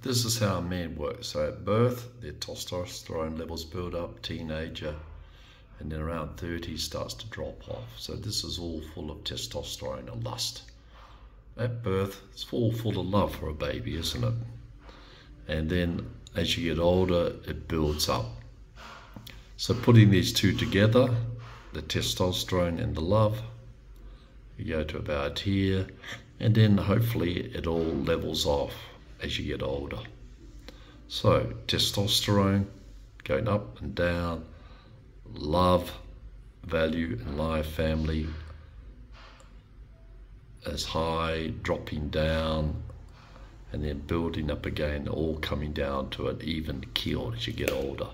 this is how men work. So at birth, their testosterone levels build up, teenager, and then around 30 starts to drop off. So this is all full of testosterone and lust. At birth, it's all full of love for a baby, isn't it? And then as you get older, it builds up. So putting these two together, the testosterone and the love, you go to about here, and then hopefully it all levels off as you get older. So testosterone going up and down, love, value, and life, family as high, dropping down, and then building up again, all coming down to an even keel as you get older.